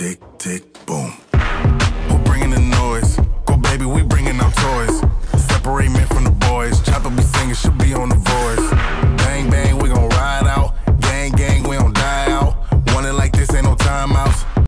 Tick, tick, boom. We're bringing the noise? Go, baby, we bringing our toys. Separate men from the boys. Chopper be singing, she'll be on the voice.